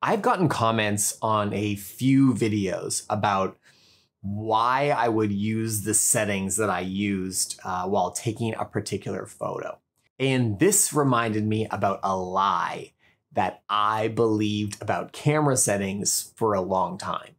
I've gotten comments on a few videos about why I would use the settings that I used uh, while taking a particular photo. And this reminded me about a lie that I believed about camera settings for a long time.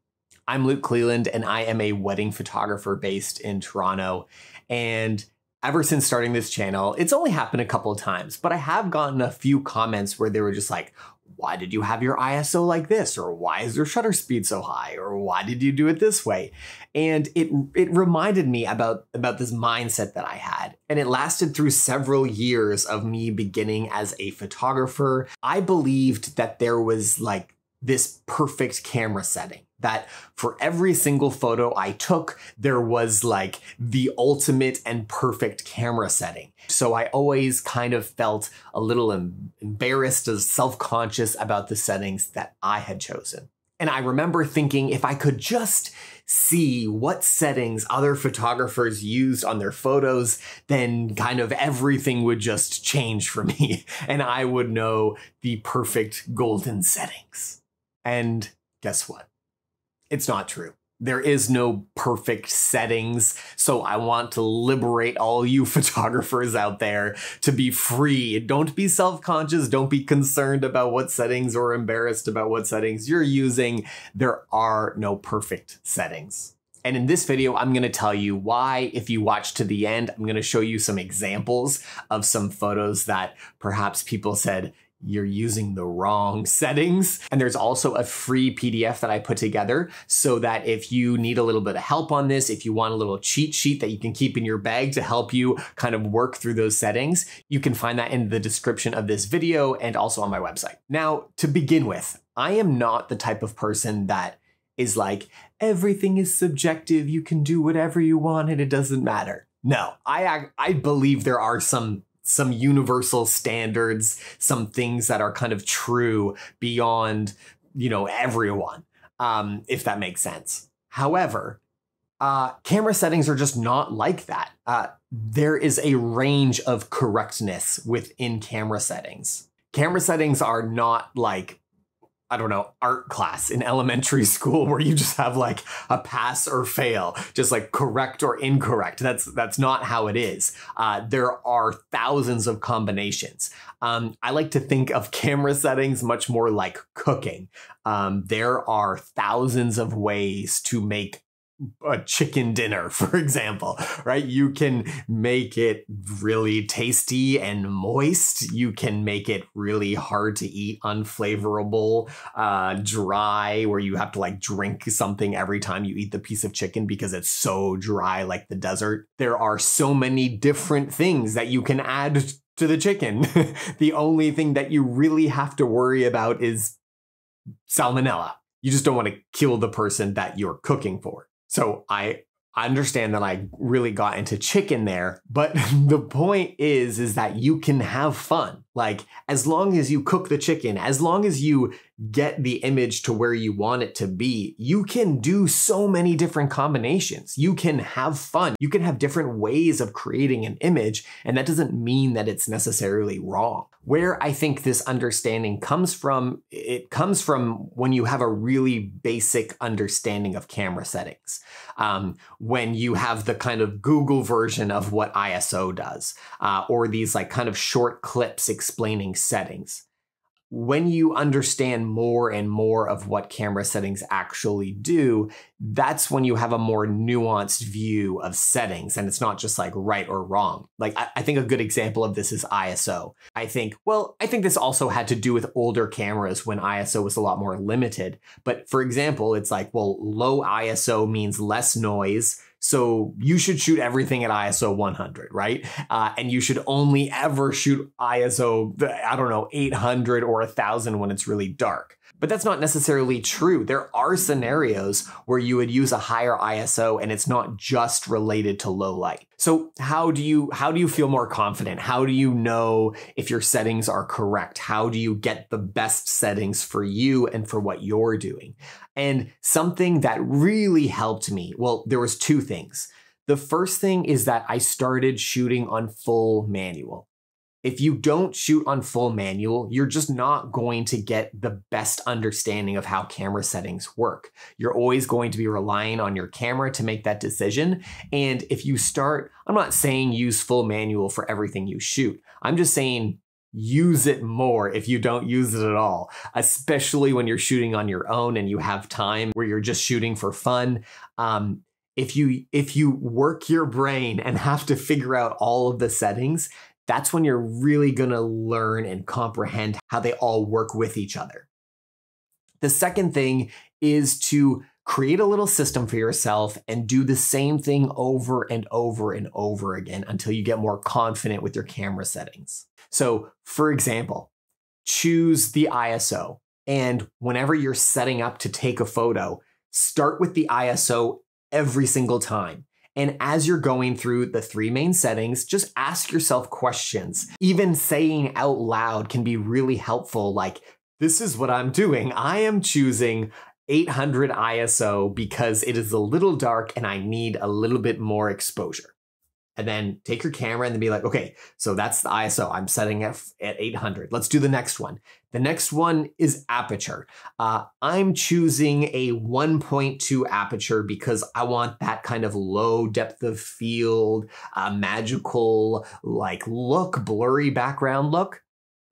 I'm Luke Cleland, and I am a wedding photographer based in Toronto. And ever since starting this channel, it's only happened a couple of times, but I have gotten a few comments where they were just like, why did you have your ISO like this? Or why is your shutter speed so high? Or why did you do it this way? And it it reminded me about, about this mindset that I had. And it lasted through several years of me beginning as a photographer. I believed that there was like this perfect camera setting that for every single photo I took, there was like the ultimate and perfect camera setting. So I always kind of felt a little embarrassed, as self conscious about the settings that I had chosen. And I remember thinking if I could just see what settings other photographers used on their photos, then kind of everything would just change for me and I would know the perfect golden settings. And guess what? It's not true. There is no perfect settings. So I want to liberate all you photographers out there to be free. Don't be self conscious. Don't be concerned about what settings or embarrassed about what settings you're using. There are no perfect settings. And in this video, I'm gonna tell you why, if you watch to the end, I'm gonna show you some examples of some photos that perhaps people said, you're using the wrong settings. And there's also a free PDF that I put together so that if you need a little bit of help on this, if you want a little cheat sheet that you can keep in your bag to help you kind of work through those settings, you can find that in the description of this video and also on my website. Now, to begin with, I am not the type of person that is like, everything is subjective, you can do whatever you want and it doesn't matter. No, I I believe there are some some universal standards, some things that are kind of true beyond, you know, everyone, um, if that makes sense. However, uh, camera settings are just not like that. Uh, there is a range of correctness within camera settings. Camera settings are not like I don't know, art class in elementary school where you just have like a pass or fail, just like correct or incorrect. That's that's not how it is. Uh, there are thousands of combinations. Um, I like to think of camera settings much more like cooking. Um, there are thousands of ways to make a chicken dinner, for example, right? You can make it really tasty and moist. You can make it really hard to eat, unflavorable, uh, dry, where you have to like drink something every time you eat the piece of chicken because it's so dry, like the desert. There are so many different things that you can add to the chicken. the only thing that you really have to worry about is salmonella. You just don't want to kill the person that you're cooking for. So I understand that I really got into chicken there, but the point is is that you can have fun. Like as long as you cook the chicken, as long as you get the image to where you want it to be, you can do so many different combinations. You can have fun. You can have different ways of creating an image, and that doesn't mean that it's necessarily wrong. Where I think this understanding comes from, it comes from when you have a really basic understanding of camera settings. Um, when you have the kind of Google version of what ISO does, uh, or these like kind of short clips explaining settings when you understand more and more of what camera settings actually do, that's when you have a more nuanced view of settings and it's not just like right or wrong. Like, I, I, think a good example of this is ISO. I think, well, I think this also had to do with older cameras when ISO was a lot more limited. But for example, it's like, well, low ISO means less noise so you should shoot everything at ISO 100, right? Uh, and you should only ever shoot ISO, I don't know, 800 or 1000 when it's really dark. But that's not necessarily true. There are scenarios where you would use a higher ISO and it's not just related to low light. So how do you how do you feel more confident? How do you know if your settings are correct? How do you get the best settings for you and for what you're doing? And something that really helped me, well, there was two things. The first thing is that I started shooting on full manual. If you don't shoot on full manual, you're just not going to get the best understanding of how camera settings work. You're always going to be relying on your camera to make that decision. And if you start, I'm not saying use full manual for everything you shoot. I'm just saying use it more if you don't use it at all, especially when you're shooting on your own and you have time where you're just shooting for fun. Um, if you if you work your brain and have to figure out all of the settings, that's when you're really going to learn and comprehend how they all work with each other. The second thing is to create a little system for yourself and do the same thing over and over and over again until you get more confident with your camera settings. So, for example, choose the ISO. And whenever you're setting up to take a photo, start with the ISO every single time. And as you're going through the three main settings, just ask yourself questions. Even saying out loud can be really helpful. Like, this is what I'm doing. I am choosing 800 ISO because it is a little dark and I need a little bit more exposure and then take your camera and then be like, okay, so that's the ISO. I'm setting it at 800. Let's do the next one. The next one is aperture. Uh, I'm choosing a 1.2 aperture because I want that kind of low depth of field, uh, magical like look, blurry background look.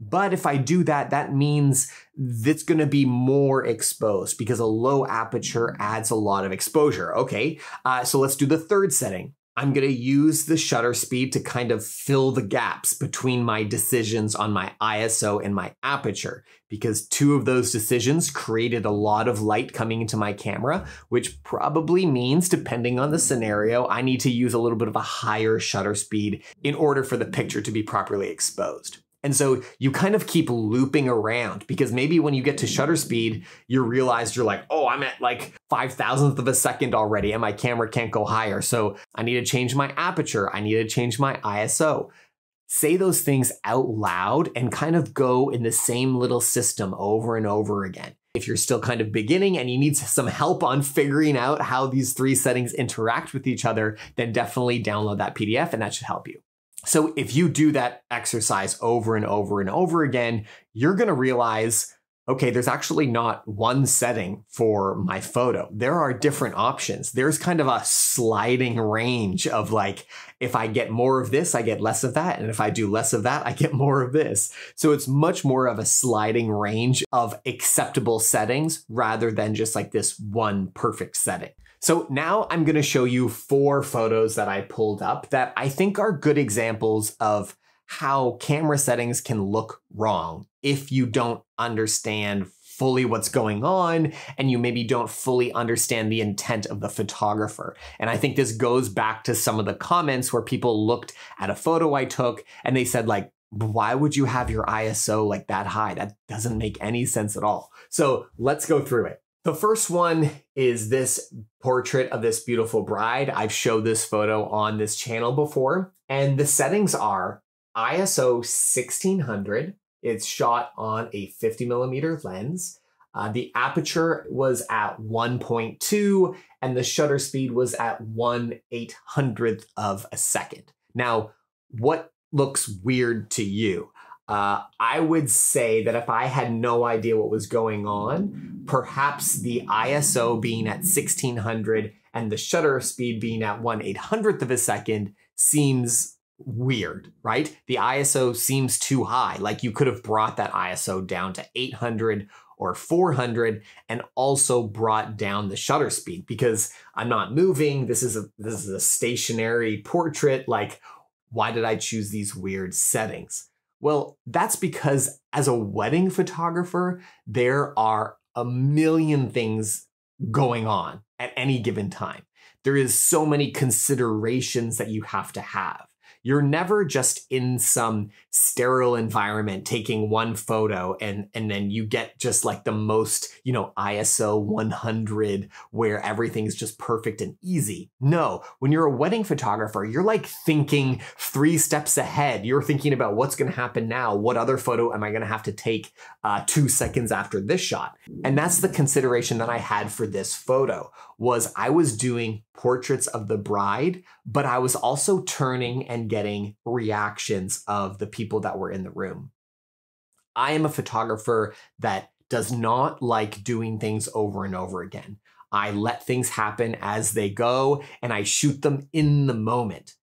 But if I do that, that means it's going to be more exposed because a low aperture adds a lot of exposure. Okay, uh, so let's do the third setting. I'm going to use the shutter speed to kind of fill the gaps between my decisions on my ISO and my aperture because two of those decisions created a lot of light coming into my camera, which probably means, depending on the scenario, I need to use a little bit of a higher shutter speed in order for the picture to be properly exposed. And so you kind of keep looping around because maybe when you get to shutter speed, you realize you're like, oh, I'm at like five thousandth of a second already and my camera can't go higher. So I need to change my aperture. I need to change my ISO. Say those things out loud and kind of go in the same little system over and over again. If you're still kind of beginning and you need some help on figuring out how these three settings interact with each other, then definitely download that PDF and that should help you. So if you do that exercise over and over and over again, you're going to realize okay, there's actually not one setting for my photo. There are different options. There's kind of a sliding range of like, if I get more of this, I get less of that. And if I do less of that, I get more of this. So it's much more of a sliding range of acceptable settings rather than just like this one perfect setting. So now I'm going to show you four photos that I pulled up that I think are good examples of how camera settings can look wrong if you don't understand fully what's going on and you maybe don't fully understand the intent of the photographer. And I think this goes back to some of the comments where people looked at a photo I took and they said like, why would you have your ISO like that high? That doesn't make any sense at all. So let's go through it. The first one is this portrait of this beautiful bride. I've showed this photo on this channel before, and the settings are ISO 1600. It's shot on a 50 millimeter lens. Uh, the aperture was at 1.2 and the shutter speed was at 1 800th of a second. Now, what looks weird to you? Uh, I would say that if I had no idea what was going on, perhaps the ISO being at 1600 and the shutter speed being at 1 800th of a second seems weird, right? The ISO seems too high. Like you could have brought that ISO down to 800 or 400 and also brought down the shutter speed because I'm not moving. This is a this is a stationary portrait. Like why did I choose these weird settings? Well, that's because as a wedding photographer, there are a million things going on at any given time. There is so many considerations that you have to have. You're never just in some sterile environment taking one photo and and then you get just like the most, you know, ISO 100 where everything's just perfect and easy. No, when you're a wedding photographer, you're like thinking 3 steps ahead. You're thinking about what's going to happen now. What other photo am I going to have to take uh, 2 seconds after this shot? And that's the consideration that I had for this photo was I was doing portraits of the bride, but I was also turning and getting reactions of the people that were in the room. I am a photographer that does not like doing things over and over again. I let things happen as they go and I shoot them in the moment.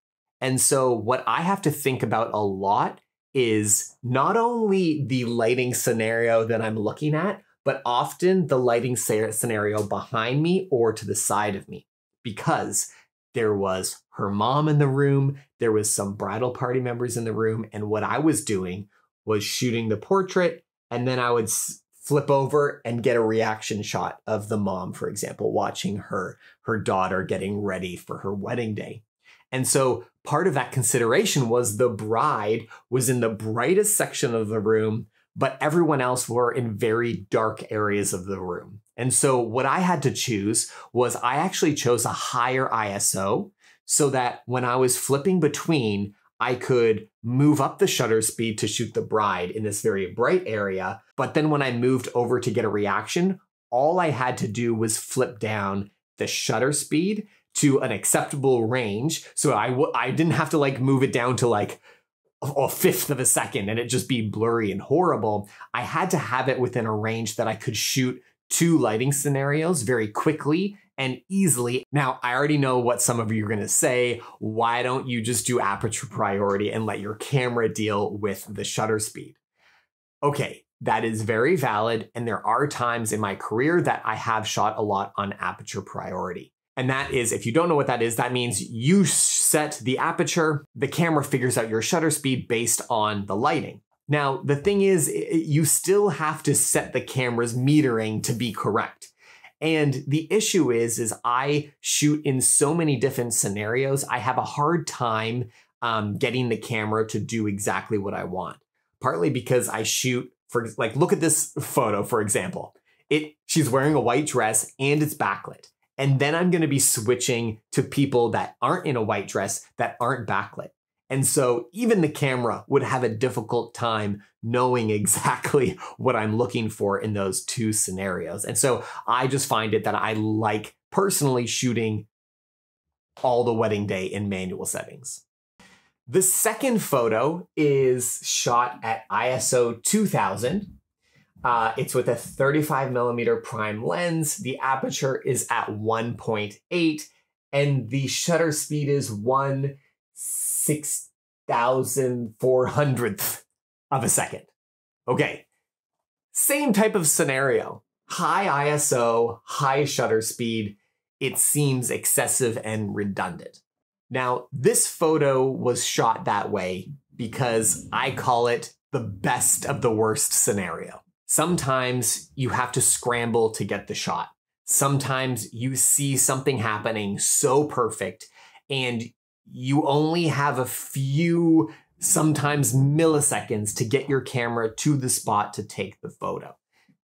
And so, what I have to think about a lot is not only the lighting scenario that I'm looking at, but often the lighting scenario behind me or to the side of me. Because there was her mom in the room, there was some bridal party members in the room, and what I was doing was shooting the portrait, and then I would flip over and get a reaction shot of the mom, for example, watching her her daughter getting ready for her wedding day. And so part of that consideration was the bride was in the brightest section of the room, but everyone else were in very dark areas of the room. And so what I had to choose was I actually chose a higher ISO so that when I was flipping between, I could move up the shutter speed to shoot the bride in this very bright area. But then when I moved over to get a reaction, all I had to do was flip down the shutter speed to an acceptable range. So I w- I didn't have to like move it down to like a fifth of a second and it just be blurry and horrible. I had to have it within a range that I could shoot two lighting scenarios very quickly and easily. Now, I already know what some of you are going to say. Why don't you just do aperture priority and let your camera deal with the shutter speed? Okay, that is very valid. And there are times in my career that I have shot a lot on aperture priority. And that is, if you don't know what that is, that means you set the aperture, the camera figures out your shutter speed based on the lighting. Now, the thing is, you still have to set the camera's metering to be correct. And the issue is, is I shoot in so many different scenarios, I have a hard time um, getting the camera to do exactly what I want. Partly because I shoot for, like, look at this photo, for example. It, she's wearing a white dress and it's backlit. And then I'm going to be switching to people that aren't in a white dress that aren't backlit. And so even the camera would have a difficult time knowing exactly what I'm looking for in those two scenarios. And so I just find it that I like personally shooting all the wedding day in manual settings. The second photo is shot at ISO 2000. Uh, it's with a 35 millimeter prime lens. The aperture is at 1.8 and the shutter speed is 1 six thousand four hundredth of a second. Okay, same type of scenario. High ISO, high shutter speed. It seems excessive and redundant. Now, this photo was shot that way because I call it the best of the worst scenario. Sometimes you have to scramble to get the shot. Sometimes you see something happening so perfect and you only have a few, sometimes milliseconds to get your camera to the spot to take the photo.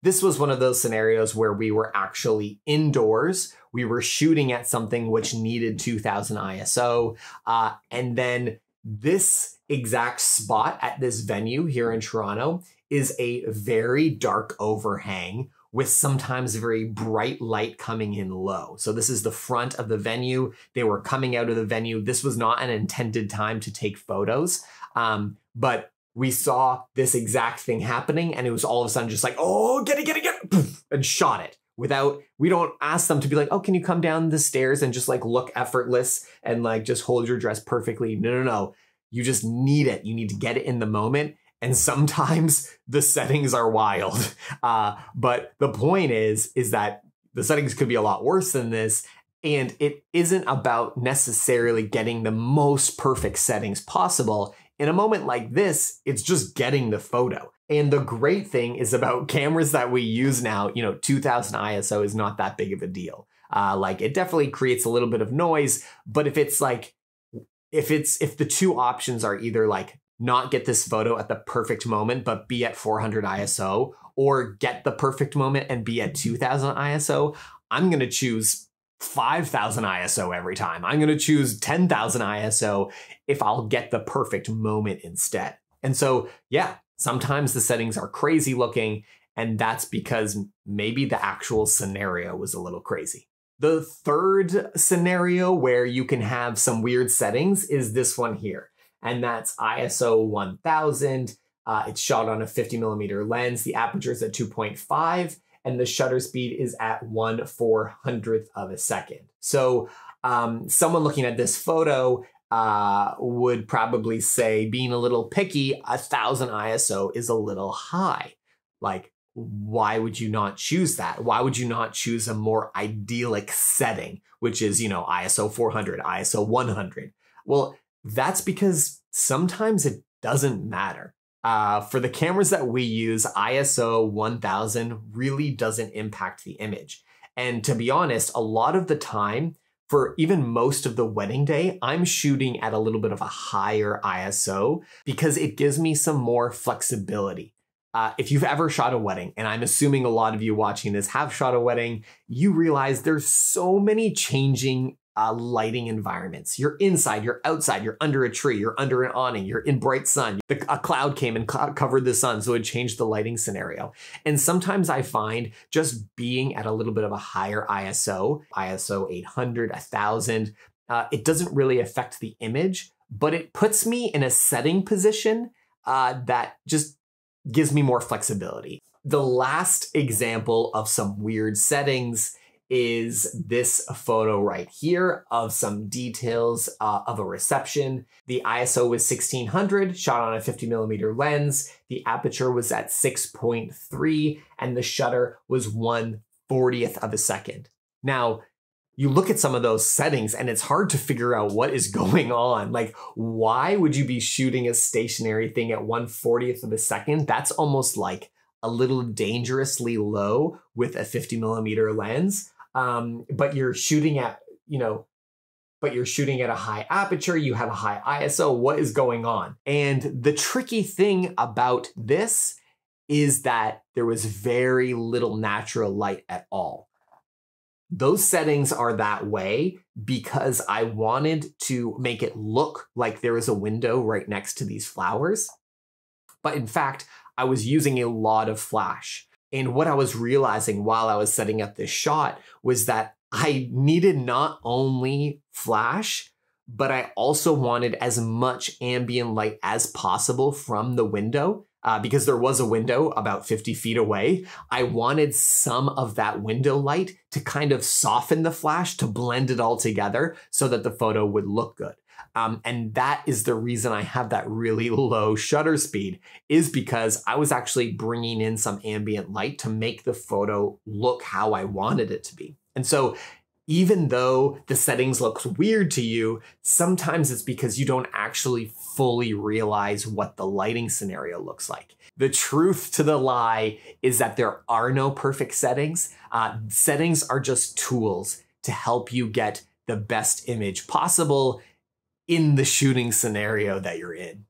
This was one of those scenarios where we were actually indoors. We were shooting at something which needed 2000 ISO. Uh, and then this exact spot at this venue here in Toronto is a very dark overhang with sometimes very bright light coming in low. So this is the front of the venue. They were coming out of the venue. This was not an intended time to take photos, um, but we saw this exact thing happening and it was all of a sudden just like, oh, get it, get it, get it, and shot it without, we don't ask them to be like, oh, can you come down the stairs and just like look effortless and like just hold your dress perfectly? No, no, no. You just need it. You need to get it in the moment and sometimes the settings are wild. Uh, but the point is, is that the settings could be a lot worse than this. And it isn't about necessarily getting the most perfect settings possible. In a moment like this, it's just getting the photo. And the great thing is about cameras that we use now, you know, 2000 ISO is not that big of a deal. Uh, like it definitely creates a little bit of noise, but if it's like, if it's, if the two options are either like not get this photo at the perfect moment, but be at 400 ISO, or get the perfect moment and be at mm-hmm. 2000 ISO, I'm going to choose 5000 ISO every time. I'm going to choose 10,000 ISO if I'll get the perfect moment instead. And so, yeah, sometimes the settings are crazy looking, and that's because maybe the actual scenario was a little crazy. The third scenario where you can have some weird settings is this one here. And that's ISO 1000. Uh, it's shot on a 50 millimeter lens. The aperture is at 2.5 and the shutter speed is at 1 400th of a second. So um, someone looking at this photo uh, would probably say, being a little picky, a 1000 ISO is a little high. Like, why would you not choose that? Why would you not choose a more idyllic setting, which is, you know, ISO 400, ISO 100? Well, that's because sometimes it doesn't matter. Uh, for the cameras that we use, ISO 1000 really doesn't impact the image. And to be honest, a lot of the time, for even most of the wedding day, I'm shooting at a little bit of a higher ISO because it gives me some more flexibility. Uh, if you've ever shot a wedding, and I'm assuming a lot of you watching this have shot a wedding, you realize there's so many changing uh, lighting environments. You're inside, you're outside, you're under a tree, you're under an awning, you're in bright sun. The, a cloud came and cl- covered the sun, so it changed the lighting scenario. And sometimes I find just being at a little bit of a higher ISO, ISO 800, 1000, uh, it doesn't really affect the image, but it puts me in a setting position uh, that just gives me more flexibility. The last example of some weird settings is this photo right here of some details uh, of a reception. The ISO was 1600, shot on a 50 millimeter lens. The aperture was at 6.3 and the shutter was 1 40th of a second. Now, you look at some of those settings and it's hard to figure out what is going on. Like, why would you be shooting a stationary thing at 1 40th of a second? That's almost like a little dangerously low with a 50 millimeter lens um, but you're shooting at, you know, but you're shooting at a high aperture, you have a high ISO, what is going on? And the tricky thing about this is that there was very little natural light at all. Those settings are that way because I wanted to make it look like there is a window right next to these flowers. But in fact, I was using a lot of flash. And what I was realizing while I was setting up this shot was that I needed not only flash, but I also wanted as much ambient light as possible from the window. Uh, because there was a window about 50 feet away, I wanted some of that window light to kind of soften the flash to blend it all together so that the photo would look good. Um, and that is the reason I have that really low shutter speed is because I was actually bringing in some ambient light to make the photo look how I wanted it to be. And so even though the settings look weird to you, sometimes it's because you don't actually fully realize what the lighting scenario looks like. The truth to the lie is that there are no perfect settings. Uh, settings are just tools to help you get the best image possible in the shooting scenario that you're in.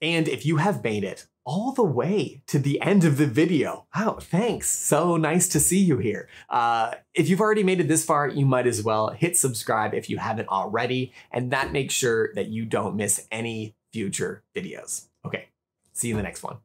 And if you have made it all the way to the end of the video, wow, thanks. So nice to see you here. Uh, if you've already made it this far, you might as well hit subscribe if you haven't already, and that makes sure that you don't miss any future videos. Okay, see you in the next one.